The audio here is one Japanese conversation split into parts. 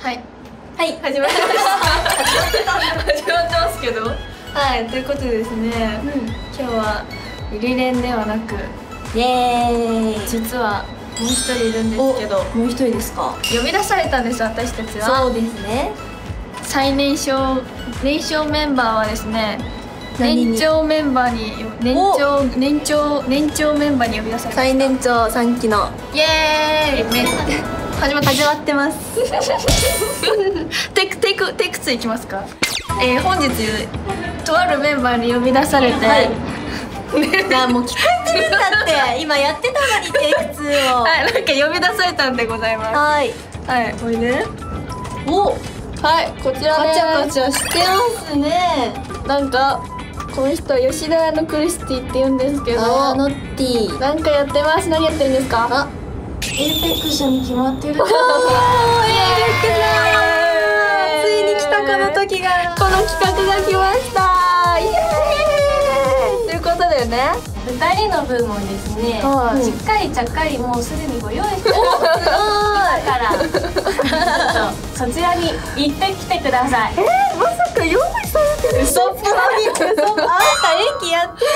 はい。はい。始まりました始まってますけど。はい。ということでですね、今日はリレンではなくイエーイ。実はもう一人いるんですけど。もう一人ですか？呼び出されたんです私たちは。そうですね。最年少年少メンバーはですね年長メンバーに年長年長年長メンバーに呼び出された。最年長3期の。イエーイ。め始ま始まってます。テイクテイクテイク2いきますか？えー、本日とあるメンバーに呼び出されて、はい。いやもう聞こえてるんだって。今やってたのにテイク2を。はい、なんか呼び出されたんでございます。はい。はい、おいで。おはい、こちらカチャカでチャしてますね。す。なんか、この人は吉田屋のクリスティって言うんですけど、ノッティ。なんかやってます。何やってるんですか？あApex に決まってる。お ーついに来たこの時がこの企画が来ました。イエーイ。ということでね、二人の分もですね、はい。しっかりちゃっかりもうすでにご用意してます。から。そちらに行ってきてください。えー、まさか用意されてる嘘っぽすぎる。あんた演技やってる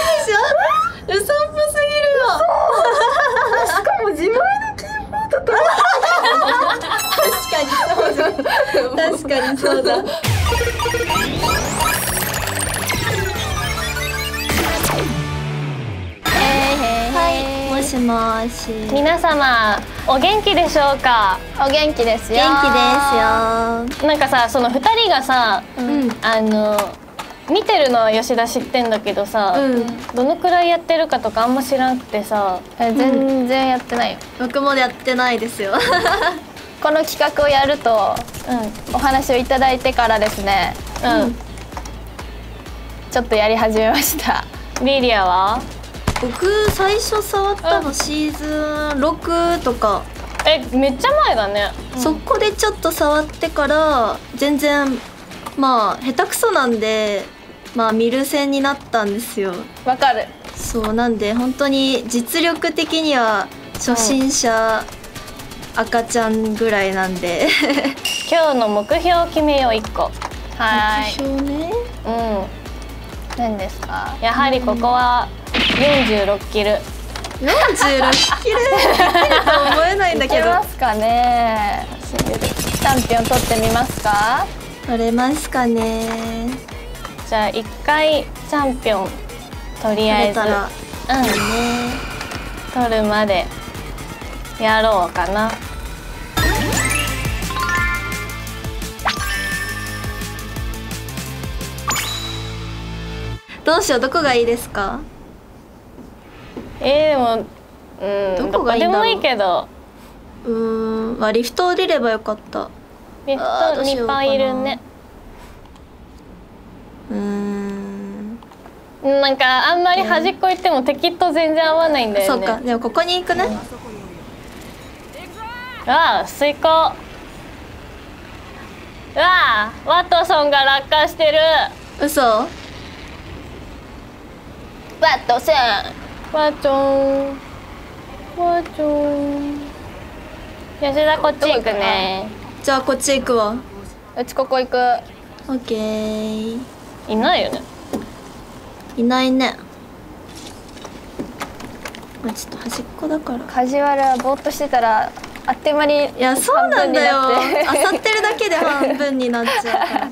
でしょ。嘘っぽすぎるよ。しかも自前のキーボードと。確かにそうだ。確かにそうだ。はいもしもーし。元気皆様お元気でしょうか？お元気ですよ。ですよ。なんかさその二人がさ、うん。あの見てるのは吉田知ってんだけどさ、うん。どのくらいやってるかとかあんま知らなくてさえ全然やってない。よ。僕もやってないですよ。この企画をやるとうん。お話をいただいてからですね、うん、ちょっとやり始めました。リリアは？僕最初触ったのシーズン6とか、えめっちゃ前だね。そこでちょっと触ってから全然まあ下手くそなんでまあ見る線になったんですよわかる。そうなんで本当に実力的には初心者赤ちゃんぐらいなんで 今日の目標を決めよう一個は目標ねうんい。何ですか？やはりここは46キル46キル？と思えないんだいけどけますかね。チャンピオン取ってみますか？取れますかねじゃあ一回チャンピオンとりあえずうん。ね取るまでやろうかな。どうしようどこがいいですか？えー、でもうんどこがいいんだろう。どこでもいいけど。うーんまあリフト降りればよかった。リフト2あーどうしようかな。パーいるねうーんなんかあんまり端っこ行っても敵と全然合わないんだよね。そうか。でもここに行くね。ああ水耕。うわあワトソンが落下してる。嘘。ワットセン。ワチョン。ワチョン。吉田こっち行くね。じゃあこっち行くわ。うちここ行く。オッケー。いないよねいないね。まあちょっと端っこだから。梶原ぼーっとしてたらあっという間にいやそうなんだよ。半分になって。あさってるだけで半分になっちゃうから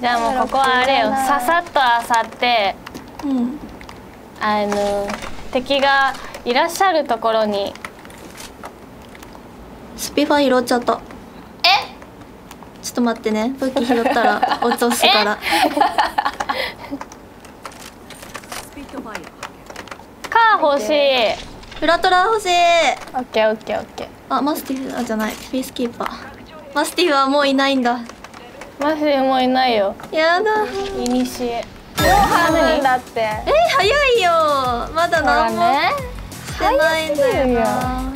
じゃあもうここはあれよ。ささっとあさってうん。あの敵がいらっしゃるところに。スピファ拾っちゃった。え？ちょっと待ってね。武器拾ったら落とすからカー欲しい。フラトラ欲しい。オッケーオッケーオッケー。あマスティフあじゃない。ピースキーパー。マスティフはもういないんだ。マジでもういないよ。やだ。いにし。え半分だって。え早いよ。まだ何もね。してないんだよな。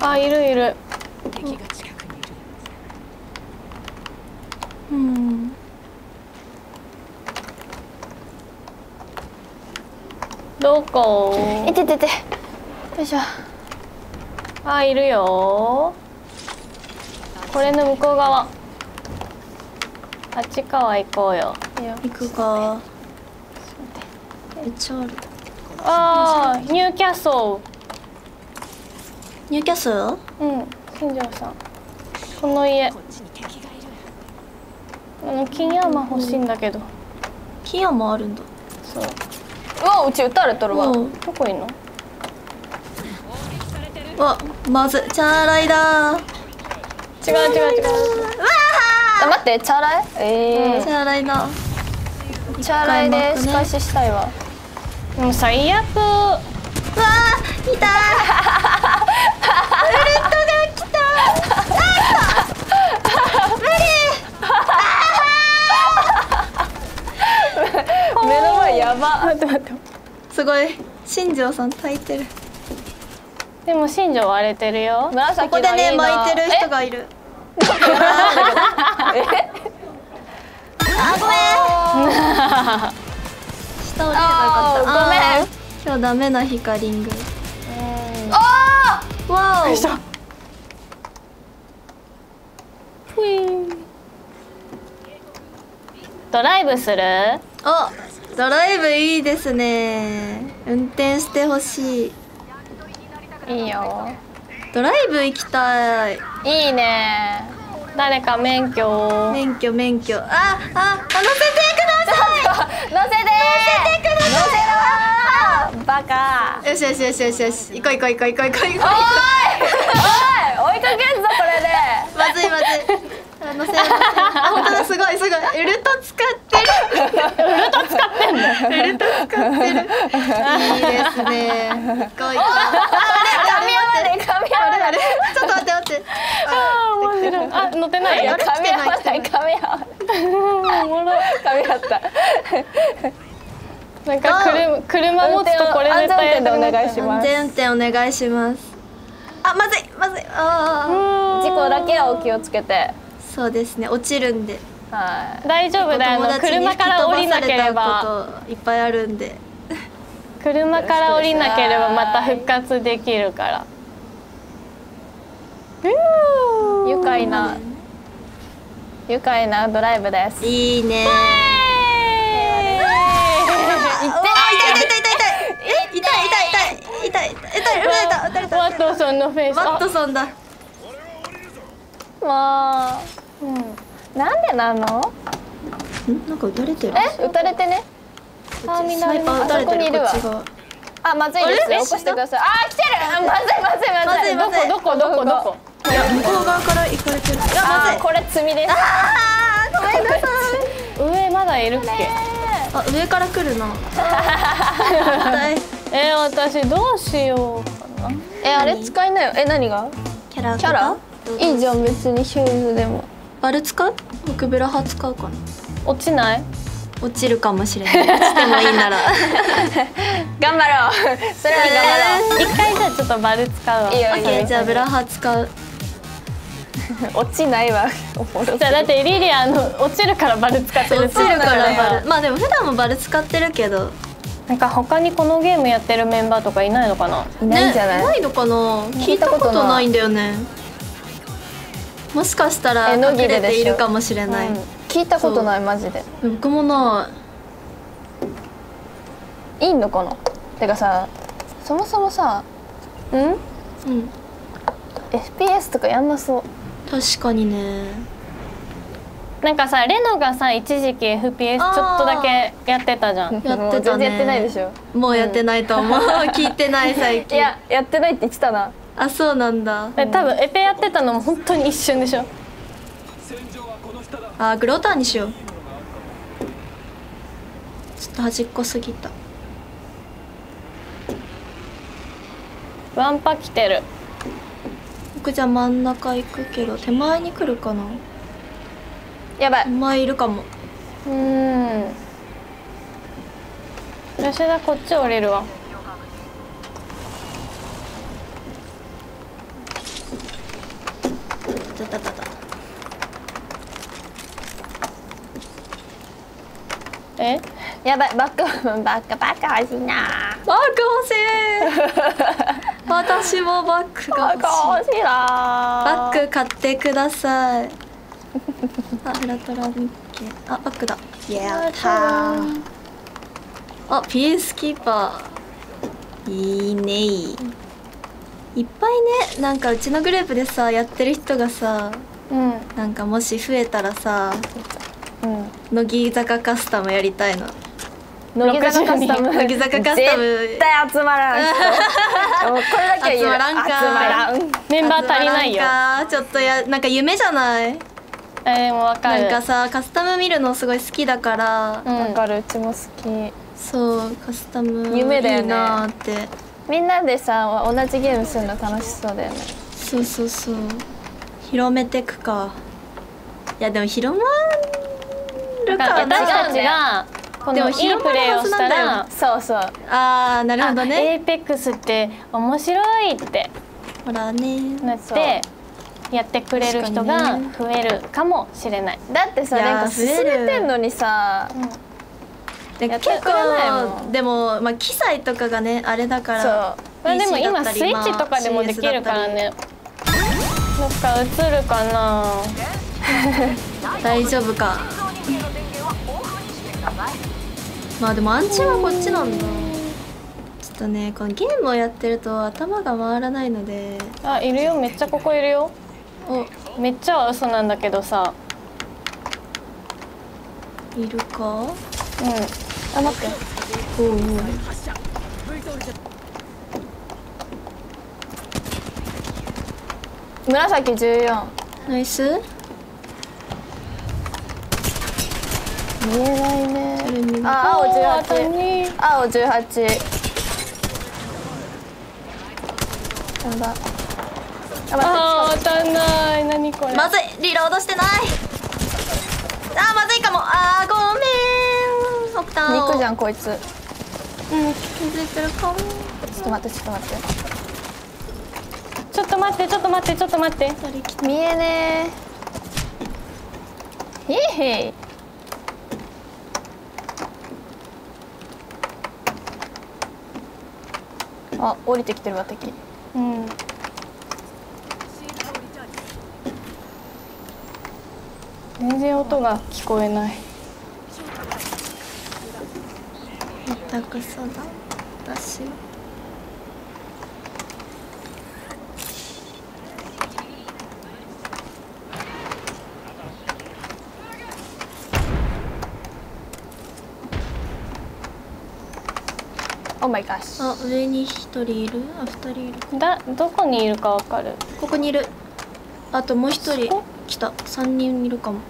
あいるいる。うんどこ？いててて。よいしょ。あいるよ。これの向こう側。あっち側行こうよ。行くか。めっちゃあるあーニューキャッソニューキャッスルルうん新庄さん。この家。あの金山欲しいんだけど。金山もあるんだ。そううわうち撃たれとるわ。うん。どこいんの？わまずチャーライだ違う違う違う。あ待ってチャラいえチャーライだ。ー、チャラいで仕返ししたいわ。もう最悪うわーいた目の前やば。待って待って。すごい。新庄さん炊いてる。でも新庄割れてるよ。紫ここでね巻いてる人がいる。下降りればよかった。ごめん。今日ダメなヒカリングあわお。ふいんドライブする？あドライブいいですね。運転してほしい。いいよ。ドライブ行きたい。いいね。誰か免許を。免許免許。あああ乗せてくださ 乗せて。乗せてください。乗せろ。バカ。いよしよしよしよしよし。行こう行こう行こう行こう行こう行こおい。おい。追い。かけんぞこれで。うまずいまずいあ乗せよう乗せ本当だすごいすごい。ウルト使ってる。ウルト使ってんのウルト使ってる。いいですね。行こう行こう噛み合わない噛み合わないあれ。ちょっと待って待って。あ面白い。あ乗ってないよ。あれ噛み合わない。噛み合わない おもろ。噛み合った。なんか車車持つとこれ絶対でお願いします。安全運転お願いします。あまずいまずい。ああ事故だけはお気をつけてそうですね。落ちるんで。はい。大丈夫だよ。車から降りなければ。いっぱいあるんで。車から降りなければ また復活できるから。愉快な。愉快なドライブです。いいね。痛い痛い痛い痛い痛い。え痛い痛い。痛い痛い痛い痛い。痛い撃たれた撃たれた。ワットソンのフェイス。マッあトソンだ。もうなんでなの？ん？なんか撃たれてる。え？撃たれてね。あみんスナイパー撃たれてる。あそこにいるわ。あまずいですよ。起こしてください。あ来てる。あまずいまずいまずい。どこどこどこ？どこ？いや向こう側から行かれてる。いやまずい。あこれ罪です。あーごめんなさい。上まだいるっけあ上から来るな。えー、私どうしようかな。えあれ？使いなよ。え何が？キャラキャラ？いいじゃん別に。シューズでもバル使う？僕ベラハ使うかな。落ちない？落ちるかもしれない。落ちてもいいなら。頑張ろう。それは頑張ろう。一回じゃあちょっとバル使うわ。いいよオッケー。じゃあブラハ使う。落ちないわ。じゃあだってリリアの落ちるからバル使ってる。落ちるからバル。ルまあでも普段もバル使ってるけど。なんか他にこのゲームやってるメンバーとかいないのかな？いないんじゃない？ねないのかな？聞いたことないんだよねもしかしたら隠れているかもしれない、うん。聞いたことないマジで。僕もないいのかな？てかさそもそもさうん？うん。FPS とかやんなそう。確かにね。なんかさレノがさ一時期 FPS ちょっとだけやってたじゃん。やってたね。全然やってないでしょ。もうやってないと思う、聞いてない最い近ややってないって言ってたなあそうなんだ。え多分エペやってたのも本当に一瞬でしょ。あグローターにしよう。ちょっと端っこすぎた。ワンパ来てる。僕じゃあ真ん中行くけど手前に来るかな。やばい。手前いるかも。うん。吉田こっち降りるわたたたたえやばいバックバックバック欲しいなパーク欲しいパ私もバッグが欲しいバッグ買ってください。あフラトラミッケあバッグだ。やったー。あピースキーパー。いいね。いっぱいねなんかうちのグループでさやってる人がさうん。なんかもし増えたらさうん。乃木坂カスタムやりたいの乃木坂カスタム。乃木坂カスタム。絶対集まらん これだけは言える集まらんか。メンバー足りないよ。ちょっとやなんか夢じゃない？えー、でもわかる。なんかさカスタム見るのすごい好きだから、うんわかる。うちも好き。そうカスタム夢だよね。って。みんなでさ同じゲームするの楽しそうだよね。そうそうそう。広めてくか。いやでも広まるか私なたちがこでものいいプレーをしたらそうそう。ああーなるほどね。エーペックスって面白いってほらね。なってやってくれる人が増えるかもしれない。だってさなんか進めてんのにさでやって結構でもまあ機材とかがねあれだからそう。まあでも今スイッチとかでもできるからね。どっか映るかな。まあ大丈夫かまあでもアンチはこっちなんだちょっとねこのゲームをやってると頭が回らないのであいるよめっちゃここいるよ。おめっちゃは嘘なんだけどさ。いるか？うん。あ待って。おうおう紫14ナイス見えないね。それ見るあ青おー当た18り青18なんだあー当たんない。何これ。まずい。リロードしてない。あーまずいかも。あーごめん。オクタン。肉じゃんんこいつ。ちょうん気づいてるかも。っと待ってちょっと待って。ちょっと待ってちょっと待ってちょっと待って。見えねえ。へいへいあ降りてきてるわ敵うん。全然音が聞こえない。全くそうだ私オーマイガッシュあ上に一人いる？あ二人いる。だどこにいるかわかる？ここにいる。あともう一人。来た。三人いるかも。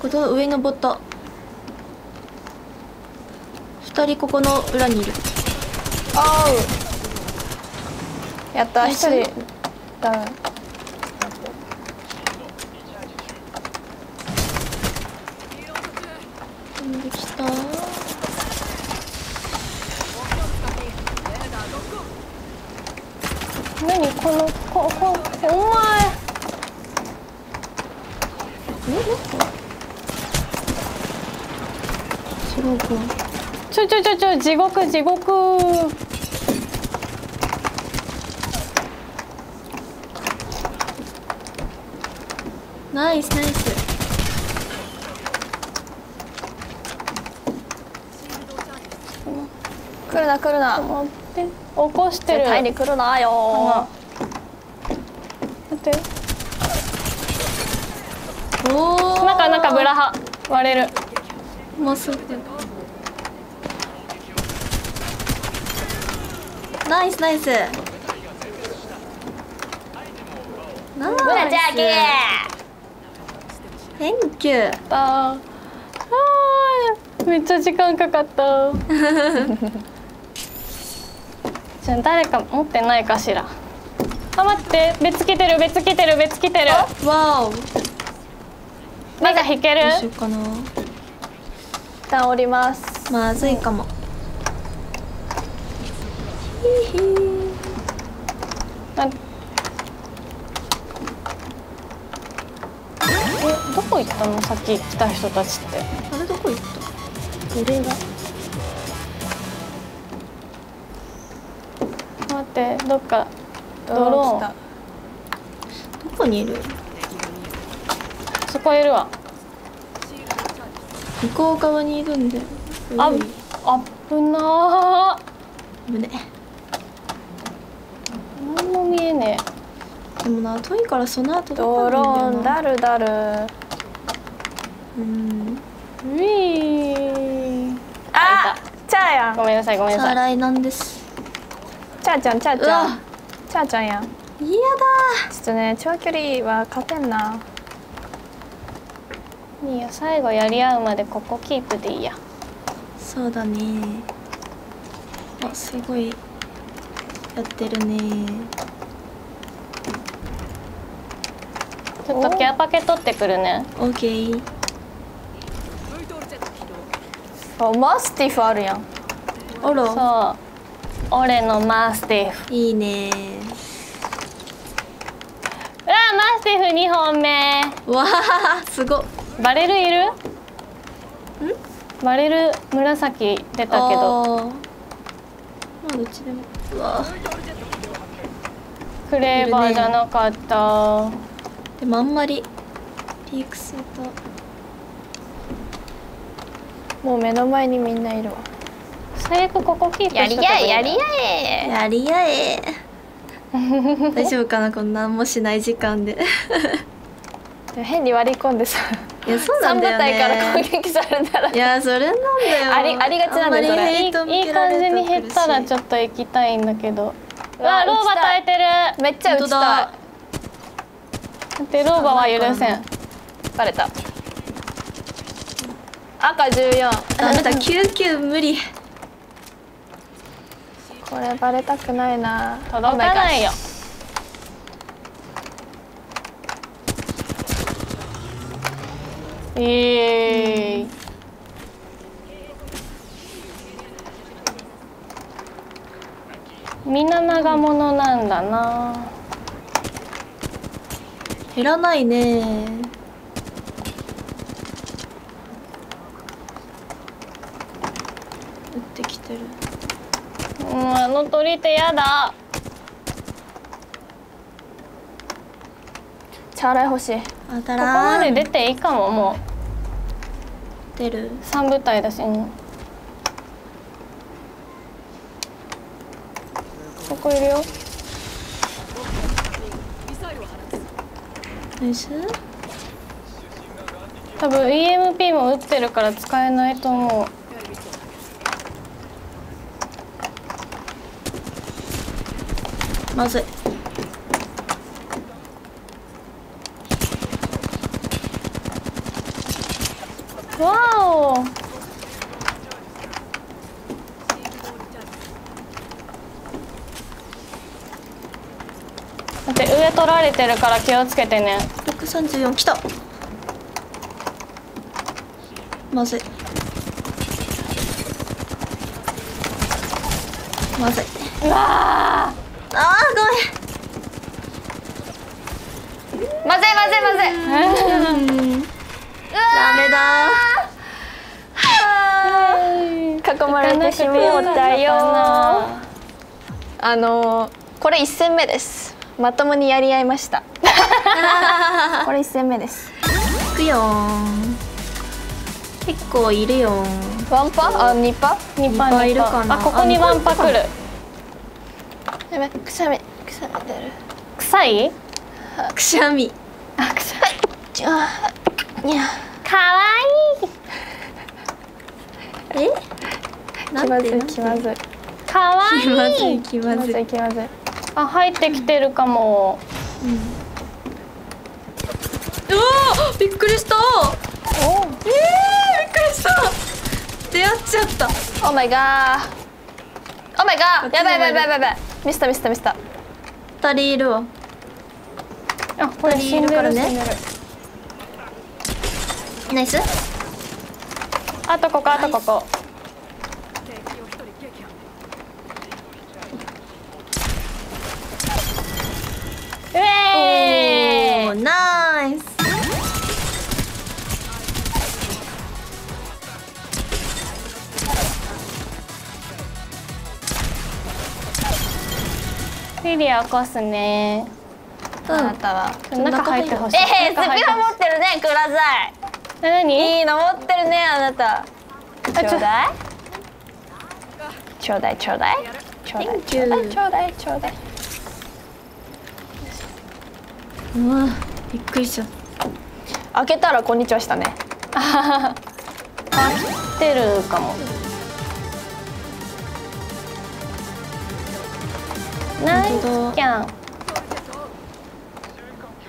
ここ。上に登った二人ここの裏にいる。おうやった。一人ダウン飛んできた何このここお前違うかちょちょちょ地獄地獄ナイスナイス来るな来るな待って起こしてる絶対に来るなよ待っておおなんかなんかブラハ割れるもうすぐナイスナイスナイス Thank you. あめっちゃ時間かかったじゃあ誰か持ってないかしらあ待って別来てる別来てる別来てるわおど目が引けるうしようかな一旦降りますまずいかもあえどこ行ったの？さっき来た人たちって。あれどこ行った？上がってどっかドドロローンどこにいる？そこいるわ。向こう側にいるんだよ。あうんあ危な危ねー何も見えねでもな遠いからその後ドローンだダルダル。うん。えウィーあチャーやんごめんなさいごめんなさい。さらいなんです。チャーちゃんチャーちゃん。チャーちゃんやん。ちょ嫌だっとね長距離は勝てんな。いいよ最後やり合うまでここキープでいいや。そうだね。あすごいやってるねちょっとケアパケ取ってくるね。オッケー。あマスティフあるやん。あら。そう。俺のマスティフ。いいね。うわマスティフ2本目。わあすご。っバレルいる？バレル紫出たけど。まあどっちでも。うわクレーバーじゃなかった、でもあんまりピークするもう目の前にみんないるわ。最悪ここキープやりやえやりやとえ。やりやえ。大丈夫かなこんな何もしない時間で。変に割り込んでさいやそうなんだよね。隊から攻撃されたら。いやそれなんだよ。ありありがちなんだよそれ。い。い感じに減ったらちょっっと行きたいんだけど。わローバ耐えてる。めっちゃ打ちた。い本だってローバは許せん。バレた。赤14ダメだ救急無理。これバレたくないな。届かないよ。えーイみんな長物なんだな減らないね。打ってきてる。うんあの取り手やだ。チャーライ欲しい。ここまで出ていいかももう。出る。三部隊だし、うん、ここいるよナイス。多分 EMP も打ってるから使えないと思う。まずいわおだって上取られてるから気をつけてね。134来た。まずい。まずい。うわあーごまずいまずいまずい。ダメだ。囲まれてしもうたよあのこれ一戦目ですまともにやり合いました。これ一戦目です。行くよ結構いるよワンパ？あ二パ？ー2パいっぱいい2るかな？パあここにワンパ来る。やべくしゃみくしゃみ出る。臭い？くしゃみ。あ臭い。じゃあいやかわいい。え？な気まずい気まずい。かわ気まずいいい気気ままずい。ずい気まずいあ入ってきてるかも。うわーびっくりした。えー、びっくりした。出会っちゃった。オーマイガーオーマイガーやばいやばいやばいやばい。ミスったミスったミスった。二人いるわ。あこれ死んでいるからね。ナイス。あとここあとここうえーおーナイスリリア起こすね。あなたは。中入ってほしい。えー、スピ中入ってほしい。ロ持ってるね。ください。え何？いいの持ってるねあなた。ちょうだいちょうだい。ちょうだいちょうだい。ちょうだいちょうだいちょうだい。うわびっくりしちゃっ開けたらこんにちはしたね。あ来てるかも。ナイスキャン。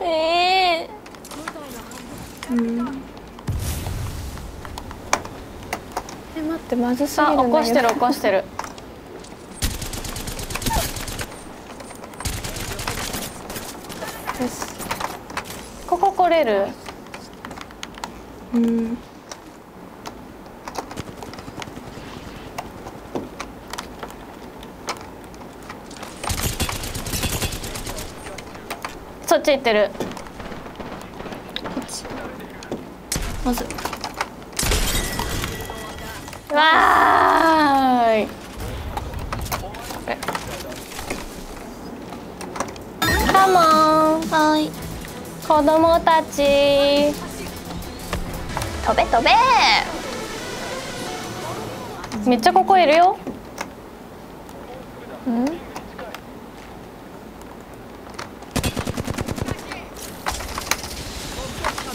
えええ待ってまずすぎあるんだ起こしてる起こしてる。ここ来れる。たうん。そっち行ってる。まず。わ子供たち。飛べ飛べ。めっちゃここいるよ。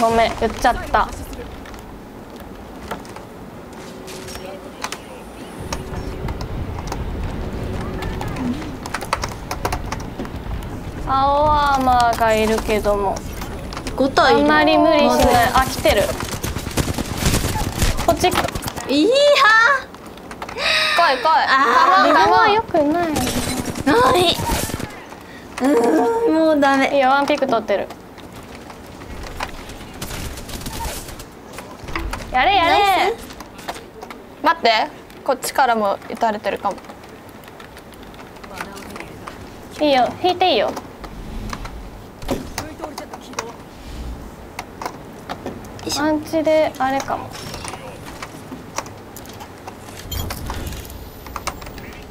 ごめん言っちゃった。青アーマーがいるけども5体あんまり無理しない。あ来てる。こっち来いや来い来い。あリブは良くない。ない。うんもうダメ。いいよワンピック取ってる。やれやれ。待って。こっちからも撃たれてるかも。いいよ引いていいよアンチであれかも。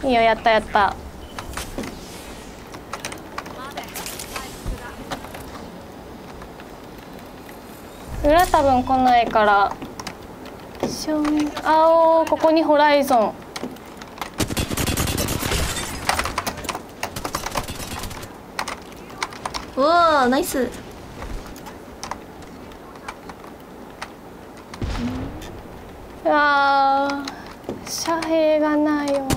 いいよやったやった。裏多分来ないから。ション青ここにホライゾン。うわーナイスうわー遮蔽がないよ。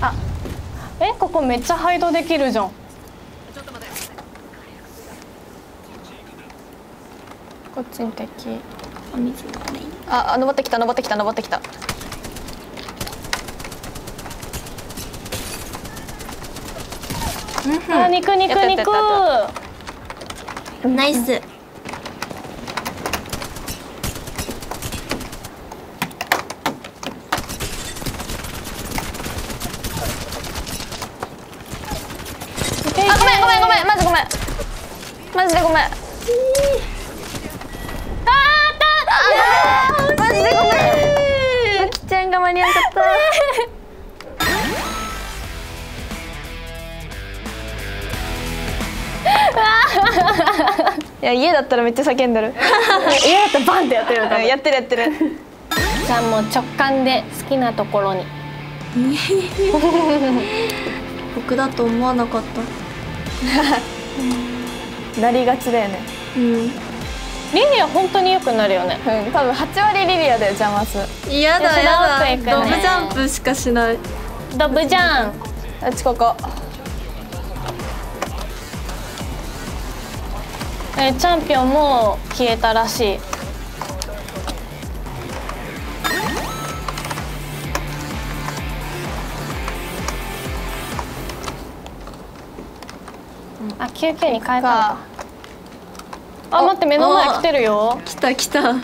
あえここめっちゃハイドできるじゃん。こっちに敵。あ登ってきた登ってきた登ってきたあ肉肉肉。ナイス家だったらめっちゃ叫んでる。家だったらバンってやってるやってるやってる。じゃあもう直感で好きなところに。僕だと思わなかった。なりがちだよね。うん。リリア本当に良くなるよね。うん多分8割リリアで邪魔す嫌だ嫌だ。ドブジャンプしかしない。ドブじゃんあっちここえーチャンピオンもう消えたらしい。あ救急に変えたあ待って目の前来てるよ。来た来た。う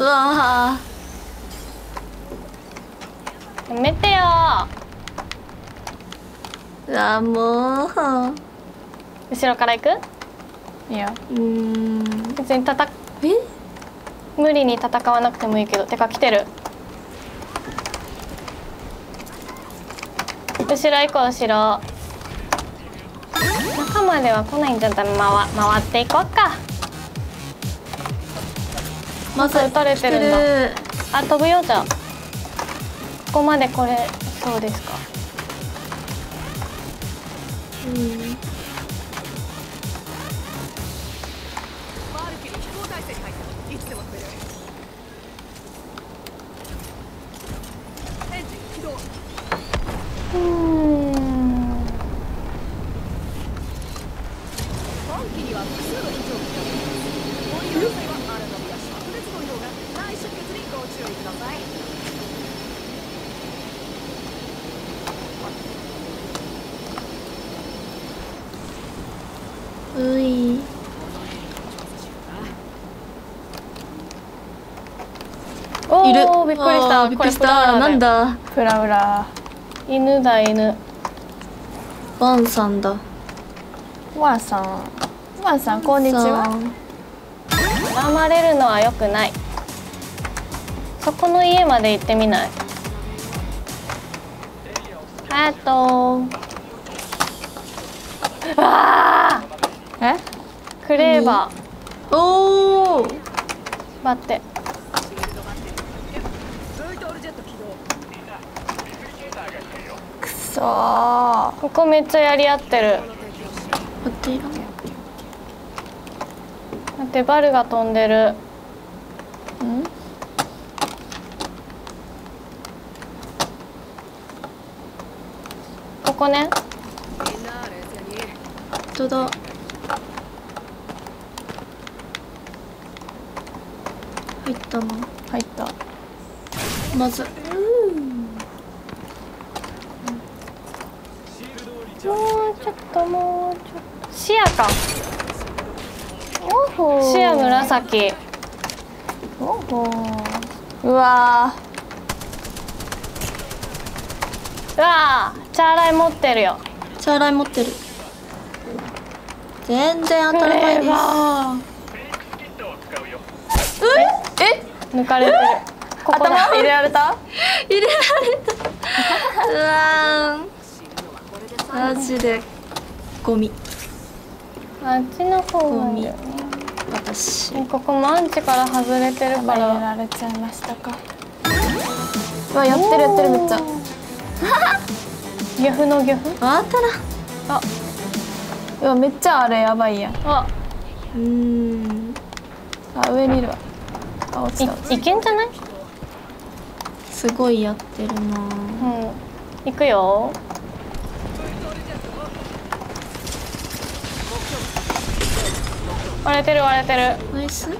わやめてよ。ーうわもう後ろから行く？いいよ。うーん。別に叩くえ？無理に戦わなくてもいいけど。てか来てる。後ろ行こう後ろ。中までは来ないんじゃったら回回っていこうか。まず撃たれてるんだ。来あ飛ぶよじゃあ。ここまでこれそうですか？うんうーんういおいる。おびっくりした。あーびっくりした。なんだ？プラウラ。犬だ犬。バンさんだ。ワンさん。ワンさんこんにちさはん。絡まれるのは良くない。そこの家まで行ってみない。あと。うわえ？ークレーバおおー！待ってそーここめっちゃやり合ってる。待っていらん待ってバルが飛んでる。ん？ここね。本当だ。入ったな入った。まずもうちょっともうちょっと視野かおほ視野紫。うわうわー。チャーライ持ってるよ。チャーライ持ってる。全然当たらないです。ーえ？抜かれてる。ここだ頭入れられた？入れられた。うわー。マジでゴミ。あっちの方なんだよね私。ここもアンチから外れてるか入れらられちゃいましたか。うわやってるやってるめっちゃ。漁夫 の漁夫あ当たらんあ。うわめっちゃあれやばいや。んあうーん。あ上にいるわ。あ落ちた。いいけんじゃない？すごいやってるな。うん。行くよ割れてる割れてる。ナイス。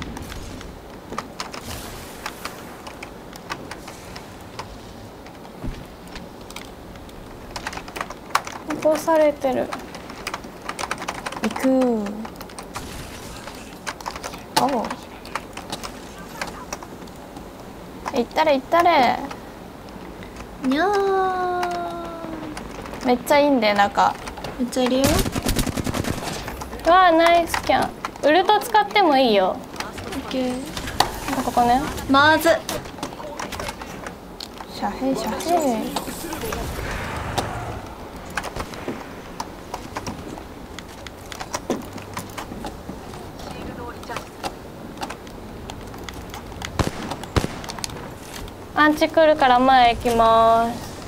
起こされてる。た行く。おう。行ったれ行ったれ。にゃー。めっちゃいいんで中。めっちゃいるよ。うわあナイスキャンウルト使ってもいいよ。オッケーここね。まず。シャヘシャヘ。アンチ来るから前行きます。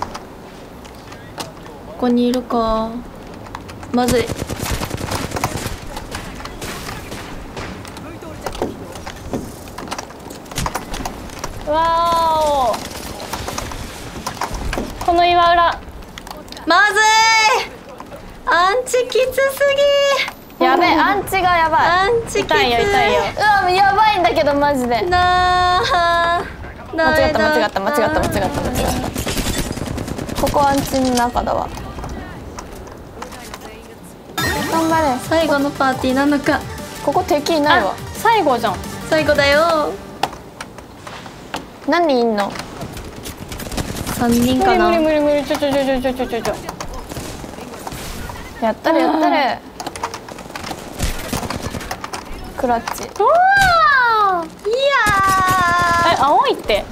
ここにいるか。まずいすぎやべえアンチがやばい。アンチきつ痛いよ痛いよ。うわやばいんだけどマジで。なあ間違った間違った間違った間違った間違った。ここアンチの中だわ。頑張れ。最後のパーティーなのか。ここ敵いないわ。最後じゃん。最後だよ。何人いんの？三人かな。無理無理無理ちょちょちょちょちょちょちょ。やったれやったれクラッチ。うわわー。いえ青いって。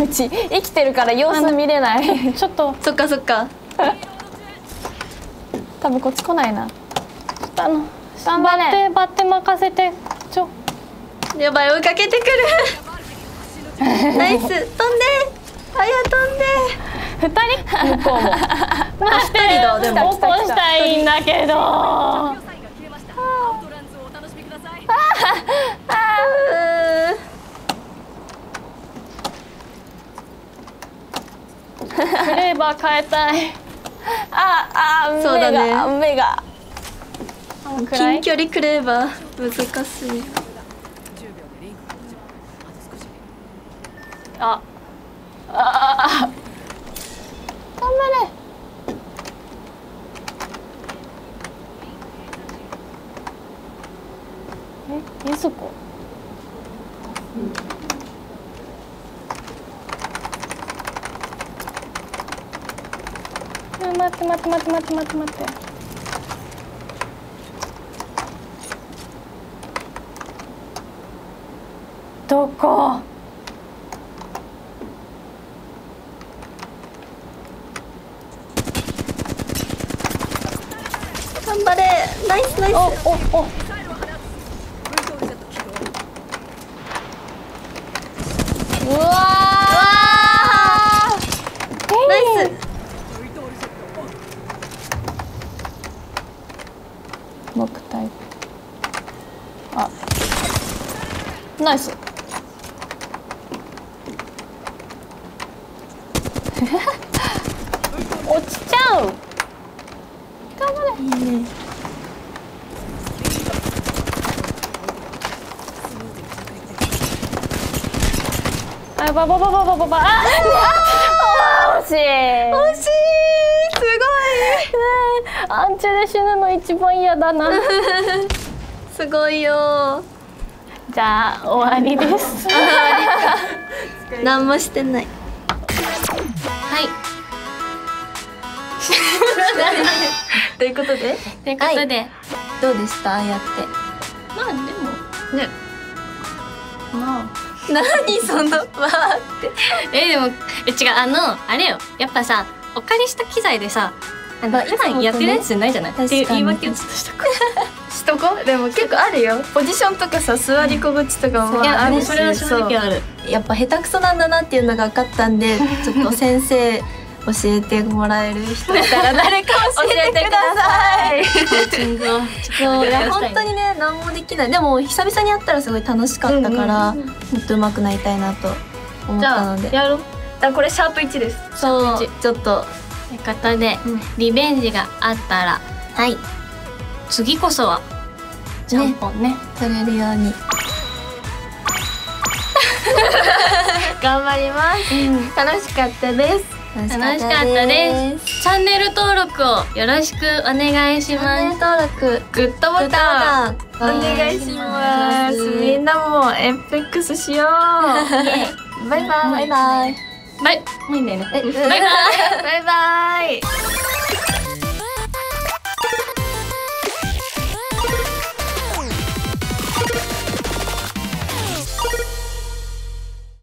うち生きてるから様子見れない。ちょっと。ーそっかそっか。多分こっち来ないな。あの頑張バッれテバッテ任せて。ちょ。やばい追いかけてくる。ナイス。飛んで。あや飛んで。二人？向こうも待って人だでも起こしたいんだけど。フレーバー変えたい。ああそうだね。目が。近距離クレーバー難しい。あ。あ頑張えゆずこ。あ待って待って待って待って待って待って。どこ？頑張れ。ナイスナイス。おおおうわナイス木体あ。ナイス。落ちちゃう。頑張れ。いいね。あばばばばばばばあ惜しい惜しいすアンチで死ぬの一番嫌だな。すごいよ。じゃあ終わりです。何もしてない。はい。ということで？ということで、どうでした？ああやって。まあでも。ね。まあ。何その？わーって。えでもえ違う。あのあれよ。やっぱさお借りした機材でさあのまあいつもとね。普段やってるやつじゃない？じゃない確かに。っていう言い訳をちょっとしたこ しとこ？でも結構あるよ。ポジションとかさ座り心地とかもいやあるしそれは正直ある。やっぱ下手くそなんだなっていうのが分かったんで ちょっと先生教えてもらえる人いたら誰か教えてください。そ ういや本当にね何もできない。でも久々にやったらすごい楽しかったから、もっと上手くなりたいなと思っじゃあたのでやろう。あこれシャープ1です。そうシャーちょっとということで、リベンジがあったらはい。次こそはちゃんぽんね。取れるように。頑張ります、楽しかったです。楽楽しかったです。チャンネル登録をよろしくお願いしチャンネルます登録。グッドボタン。お願いします。みんなもエンペックスしよう。バイバイ。バイバイバイもういいんだよね。バイバイ。バイバイ